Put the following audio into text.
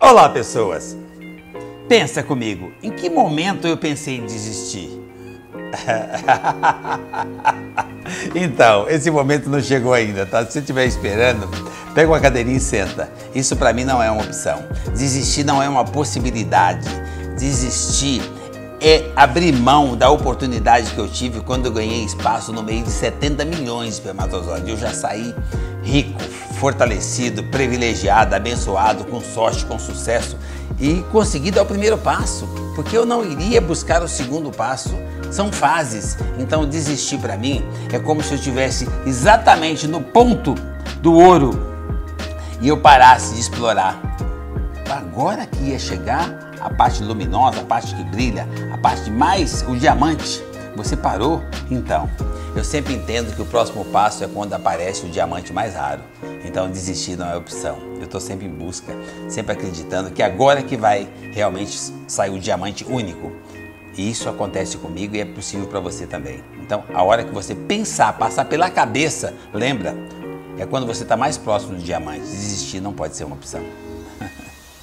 Olá, pessoas! Pensa comigo, em que momento eu pensei em desistir? então, esse momento não chegou ainda, tá? Se você estiver esperando, pega uma cadeirinha e senta. Isso para mim não é uma opção. Desistir não é uma possibilidade. Desistir é abrir mão da oportunidade que eu tive quando eu ganhei espaço no meio de 70 milhões de espermatozoides. Eu já saí rico, fortalecido, privilegiado, abençoado, com sorte, com sucesso e consegui dar o primeiro passo, porque eu não iria buscar o segundo passo. São fases. Então desistir para mim é como se eu estivesse exatamente no ponto do ouro e eu parasse de explorar. Agora que ia chegar a parte luminosa, a parte que brilha, a parte mais o diamante, você parou? Então, eu sempre entendo que o próximo passo é quando aparece o diamante mais raro. Então desistir não é opção. Eu estou sempre em busca, sempre acreditando que agora que vai realmente sair o diamante único. E isso acontece comigo e é possível para você também. Então, a hora que você pensar, passar pela cabeça, lembra, é quando você está mais próximo do diamante. Desistir não pode ser uma opção.